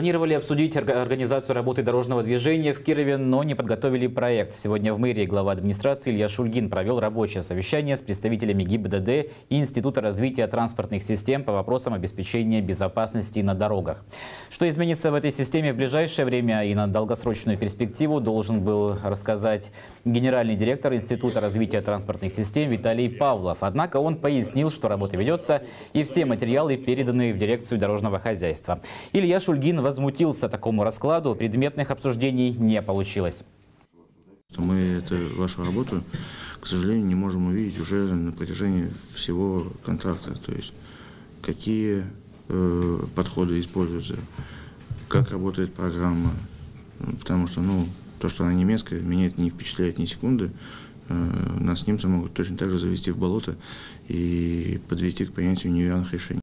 Планировали обсудить организацию работы дорожного движения в Кирове, но не подготовили проект. Сегодня в мэрии глава администрации Илья Шульгин провел рабочее совещание с представителями ГИБДД и Института развития транспортных систем по вопросам обеспечения безопасности на дорогах. Что изменится в этой системе в ближайшее время и на долгосрочную перспективу, должен был рассказать генеральный директор Института развития транспортных систем Виталий Павлов. Однако он пояснил, что работа ведется и все материалы переданы в дирекцию дорожного хозяйства. Илья Шульгин возмутился такому раскладу, предметных обсуждений не получилось. Мы это, вашу работу, к сожалению, не можем увидеть уже на протяжении всего контракта. То есть какие э, подходы используются, как работает программа. Потому что ну, то, что она немецкая, меня это не впечатляет ни секунды. Э, нас немцы могут точно так же завести в болото и подвести к принятию неверных решений.